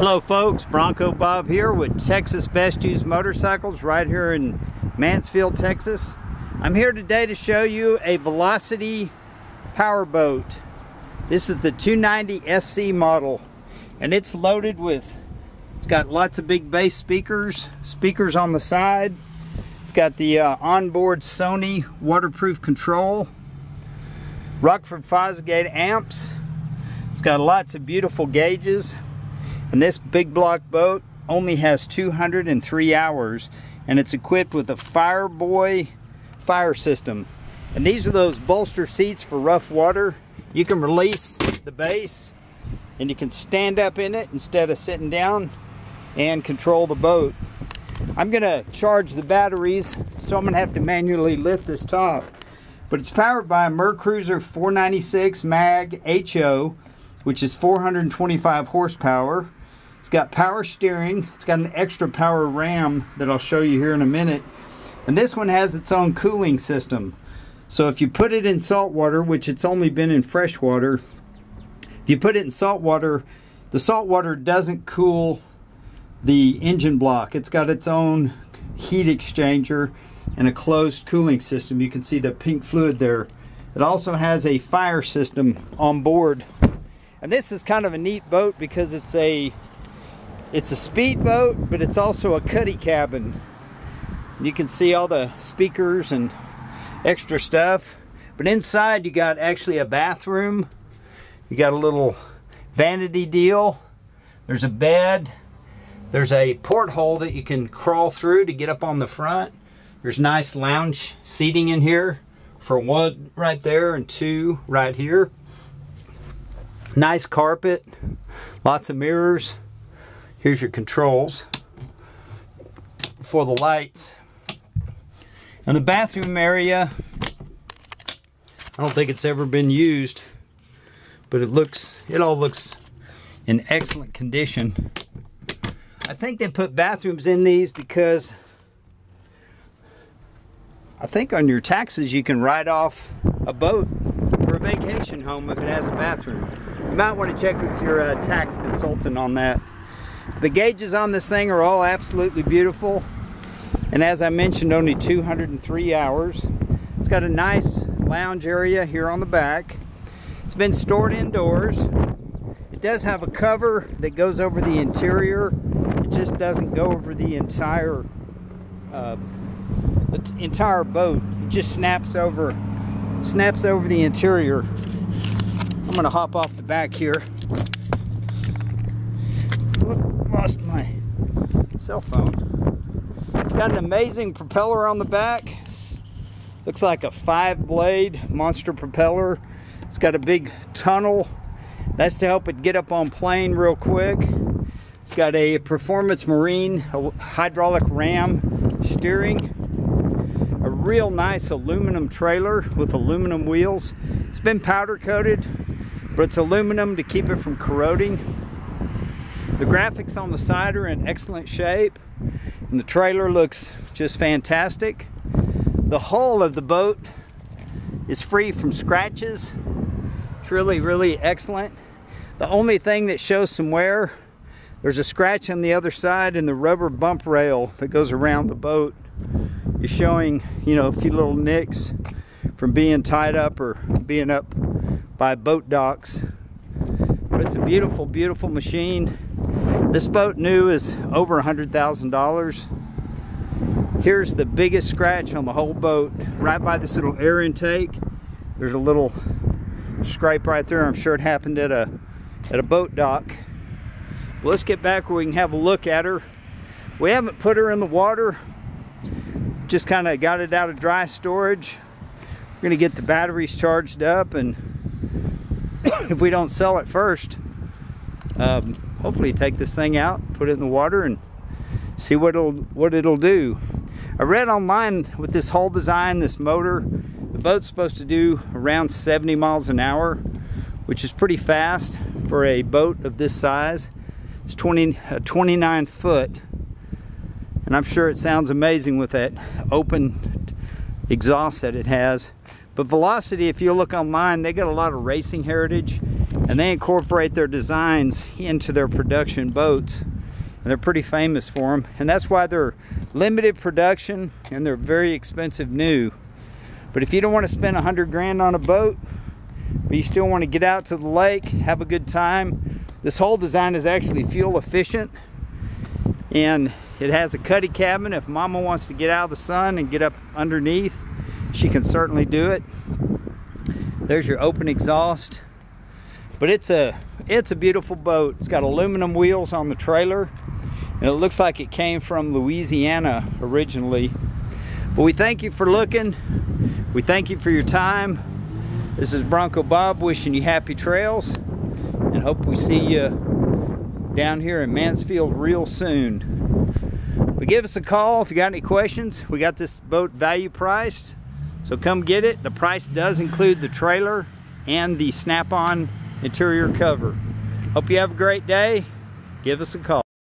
Hello folks, Bronco Bob here with Texas Best Used Motorcycles right here in Mansfield, Texas. I'm here today to show you a Velocity powerboat. This is the 290 SC model and it's loaded with, it's got lots of big bass speakers, speakers on the side. It's got the uh, onboard Sony waterproof control, Rockford Fosgate amps. It's got lots of beautiful gauges. And this big block boat only has 203 hours and it's equipped with a Fireboy fire system. And these are those bolster seats for rough water. You can release the base and you can stand up in it instead of sitting down and control the boat. I'm gonna charge the batteries, so I'm gonna have to manually lift this top. But it's powered by a Mercruiser 496 MAG HO, which is 425 horsepower. It's got power steering. It's got an extra power ram that I'll show you here in a minute. And this one has its own cooling system. So if you put it in salt water, which it's only been in fresh water, if you put it in salt water, the salt water doesn't cool the engine block. It's got its own heat exchanger and a closed cooling system. You can see the pink fluid there. It also has a fire system on board. And this is kind of a neat boat because it's a it's a speedboat, but it's also a cuddy cabin. You can see all the speakers and extra stuff. But inside you got actually a bathroom. You got a little vanity deal. There's a bed. There's a porthole that you can crawl through to get up on the front. There's nice lounge seating in here for one right there and two right here. Nice carpet, lots of mirrors. Here's your controls for the lights. And the bathroom area, I don't think it's ever been used, but it looks, it all looks in excellent condition. I think they put bathrooms in these because I think on your taxes you can write off a boat for a vacation home if it has a bathroom. You might want to check with your uh, tax consultant on that. The gauges on this thing are all absolutely beautiful. And as I mentioned, only 203 hours. It's got a nice lounge area here on the back. It's been stored indoors. It does have a cover that goes over the interior. It just doesn't go over the entire uh, the entire boat. It just snaps over snaps over the interior. I'm gonna hop off the back here lost my cell phone. It's got an amazing propeller on the back. It's, looks like a five blade monster propeller. It's got a big tunnel. That's to help it get up on plane real quick. It's got a Performance Marine hydraulic ram steering. A real nice aluminum trailer with aluminum wheels. It's been powder coated, but it's aluminum to keep it from corroding. The graphics on the side are in excellent shape and the trailer looks just fantastic. The hull of the boat is free from scratches. It's really, really excellent. The only thing that shows some wear, there's a scratch on the other side and the rubber bump rail that goes around the boat is showing, you know, a few little nicks from being tied up or being up by boat docks. But it's a beautiful, beautiful machine. This boat new is over a $100,000. Here's the biggest scratch on the whole boat, right by this little air intake. There's a little scrape right there. I'm sure it happened at a at a boat dock. Well, let's get back where we can have a look at her. We haven't put her in the water. Just kind of got it out of dry storage. We're gonna get the batteries charged up and if we don't sell it first, um, hopefully take this thing out, put it in the water and see what it'll, what it'll do. I read online with this whole design, this motor, the boat's supposed to do around 70 miles an hour, which is pretty fast for a boat of this size. It's 20, uh, 29 foot, and I'm sure it sounds amazing with that open exhaust that it has. But Velocity, if you look online, they got a lot of racing heritage and they incorporate their designs into their production boats and they're pretty famous for them and that's why they're limited production and they're very expensive new. But if you don't want to spend a hundred grand on a boat but you still want to get out to the lake have a good time this whole design is actually fuel efficient and it has a cuddy cabin. If mama wants to get out of the sun and get up underneath she can certainly do it. There's your open exhaust. But it's a it's a beautiful boat. It's got aluminum wheels on the trailer and it looks like it came from Louisiana originally. But we thank you for looking. We thank you for your time. This is Bronco Bob wishing you happy trails and hope we see you down here in Mansfield real soon. But give us a call if you got any questions. We got this boat value priced so come get it. The price does include the trailer and the snap-on interior cover. Hope you have a great day. Give us a call